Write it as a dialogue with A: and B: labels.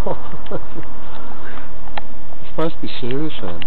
A: you supposed to be serious, then.